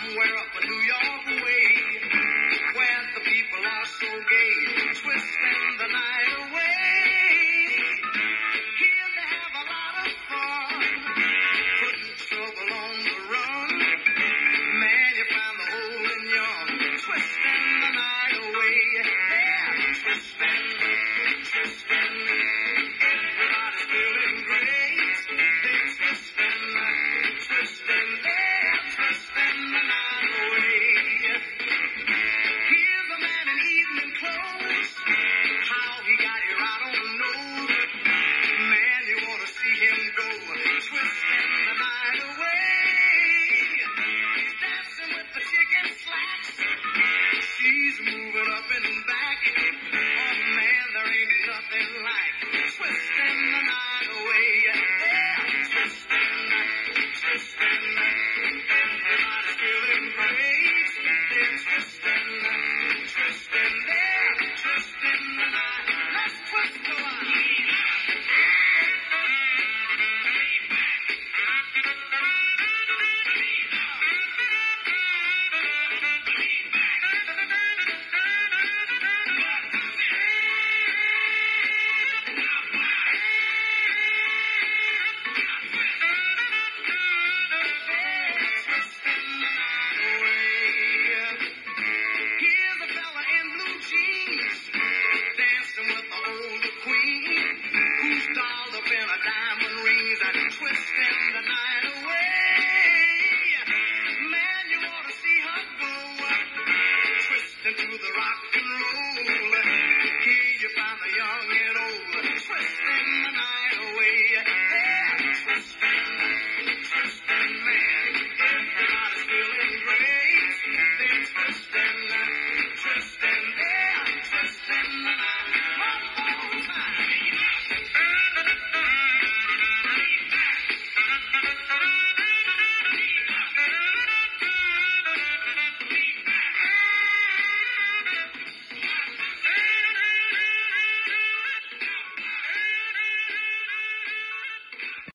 somewhere up a New York way, where the people are so gay. nothing like Twisting through the rock